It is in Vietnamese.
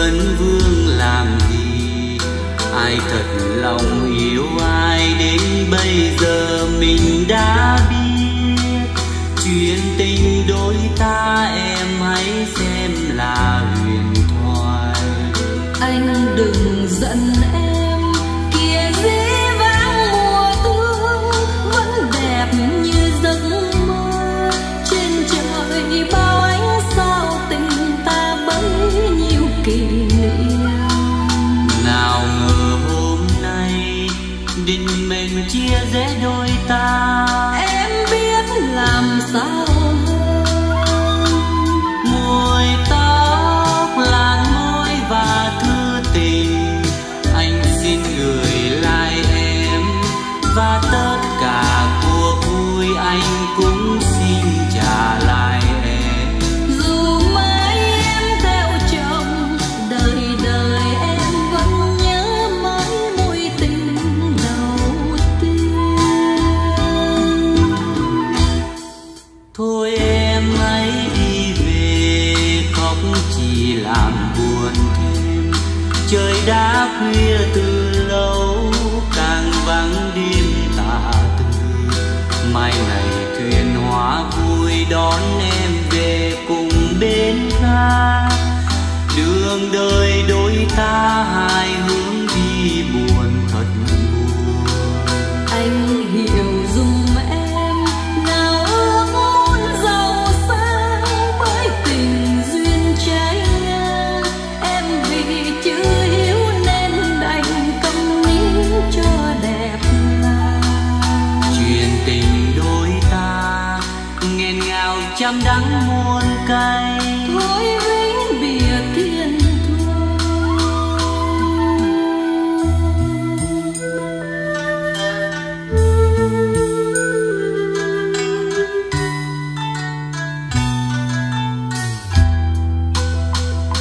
vấn vương làm gì? Ai thật lòng yêu ai đến bây giờ mình đã biết. Chuyện tình đôi ta em hãy xem là huyền thoại. Anh đừng giận em, kia dĩ vãng mùa tương vẫn đẹp như giấc mơ. Trên trời bay mình chia rẽ đôi ta. Em biết làm sao? Mùi tóc, làn môi và thư tình. Anh xin gửi lại em và tất em hãy đi về, khóc chỉ làm buồn thêm trời đã khuya từ lâu, càng vắng đêm tà tư mai này thuyền hóa vui đón em về cùng bên ta. đường đời đôi ta hai hướng đi buồn thật nào ta trăm đắng muôn cay thôi